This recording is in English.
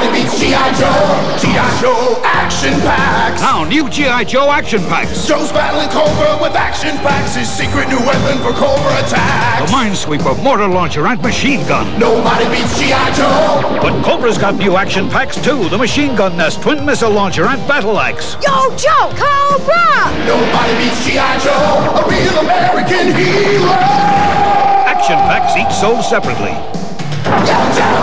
Nobody beats G.I. Joe. G.I. Joe action packs. Now, new G.I. Joe action packs. Joe's battling Cobra with action packs. His secret new weapon for Cobra attacks: The. Minesweeper, mortar launcher, and machine gun. Nobody beats G.I. Joe. But Cobra's got new action packs too. The machine gun nest, twin missile launcher, and battle axe. Yo, Joe, Cobra! Nobody beats G.I. Joe. A real American hero. Action packs each sold separately. Yo, Joe.